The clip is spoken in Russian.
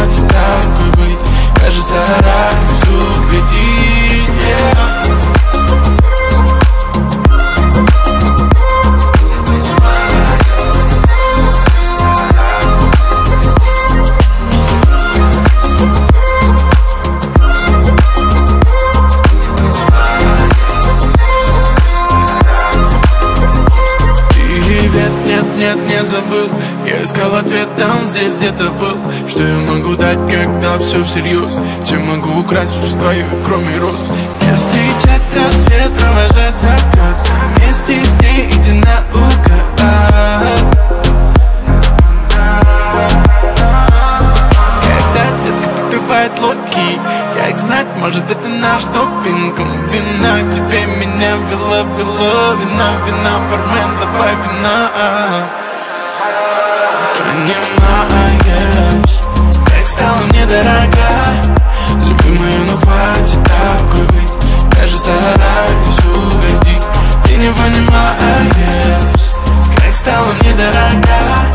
Такой быть? Я же стараюсь угодить нет, не забыл. Я искал ответ там, здесь где-то был. Что я могу дать, когда все всерьез Чем могу украсть лишь твою, кроме роз? Не встречать рассвет, провожать закат. Вместе с ней иди на наука Когда детка попивает локи Как знать, может это наш допинг? Вина к тебе меня вела, вела. Вина, вина, бармен, давай вина. Понимаешь, как стало мне дорога Любимая, ну хватит такой быть. Даже стараюсь угодить. Ты не понимаешь, как стала мне дорога